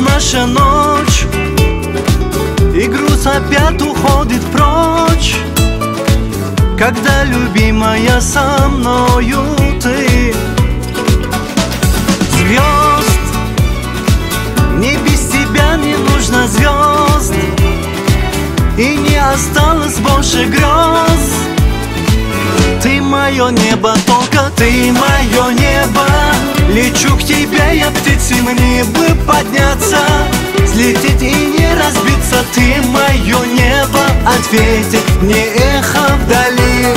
наша ночь И груз опять уходит прочь. Когда любимая со мною ты Звезд Мне без тебя не нужно звезд. И не осталось больше грез. Ты мое небо, только ты мое небо. Лечу к тебе, я птицей мне бы подняться Взлететь и не разбиться. Ты мое небо Ответит мне эхо вдали.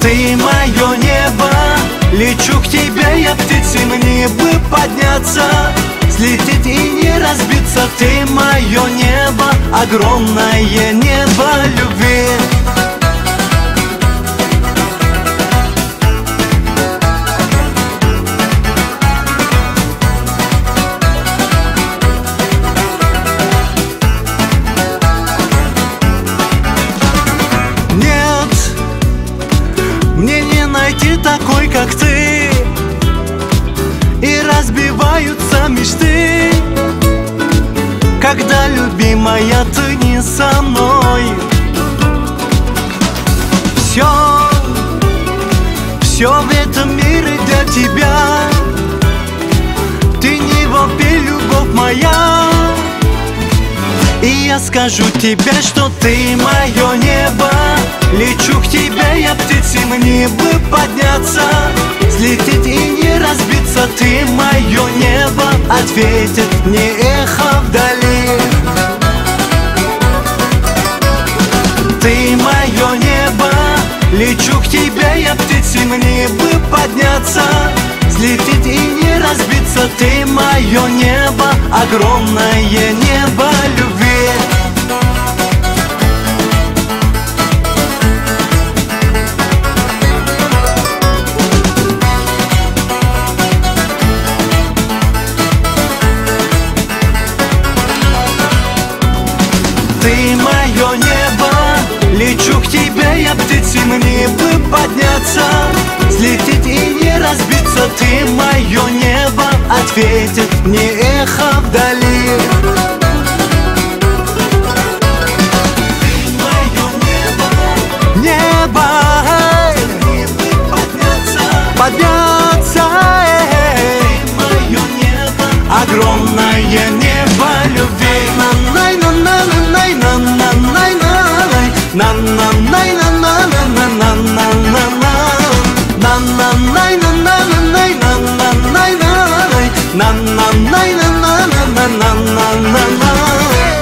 Ты мое небо Лечу к тебе, я птицей мне бы подняться Взлететь и не разбиться. Ты мое небо Огромное небо любви найти такой, как ты. И разбиваются мечты. Когда, любимая, ты не со мной. Все, все в этом мире для тебя я скажу тебе, что ты мое небо. Лечу к тебе, я птицей мне бы подняться. Взлететь и не разбиться Ты мое небо. Ответит мне эхо вдали. Ты мое небо. Лечу к тебе, я птицей мне бы подняться. Взлететь и не разбиться Ты мое небо. Огромное небо лечу к тебе, я птицей мне бы подняться. Взлететь и не разбиться, ты мое небо Ответит. Мне эхо вдали 啦啦啦啦啦啦啦啦啦